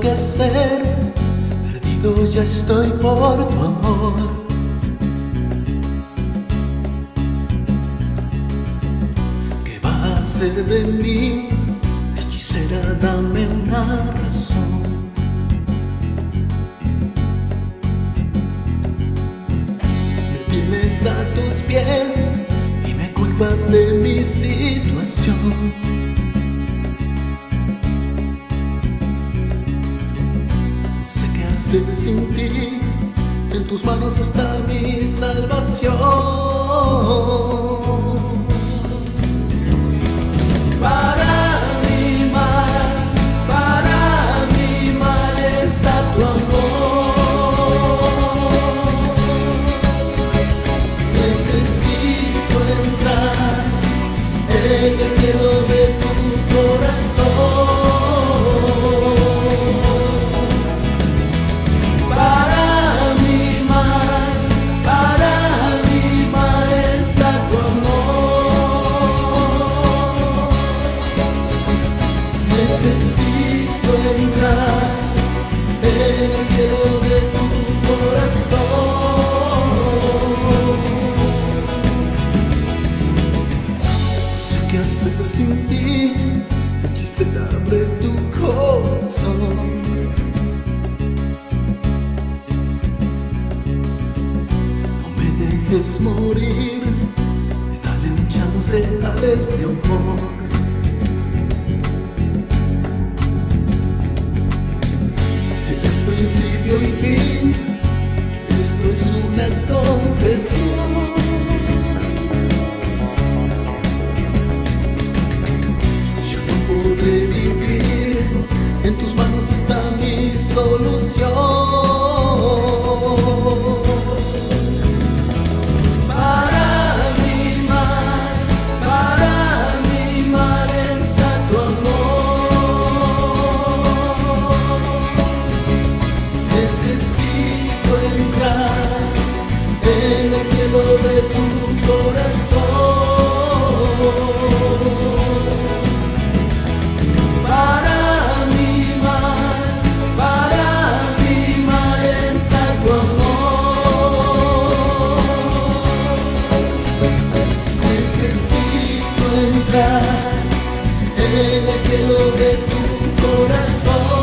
que hacer, perdido ya estoy por tu amor. ¿Qué va a hacer de mí? Hechicera, dame una razón. Me tienes a tus pies y me culpas de mi situación. Sin ti, en tus manos está mi salvación. Para mi mal, para mi mal está tu amor. Necesito entrar en el cielo de tu corazón. Hacer sin ti, hechicera abre tu corazón. No me dejes morir, dale un chance a este amor. principio y fin, en el cielo de tu corazón.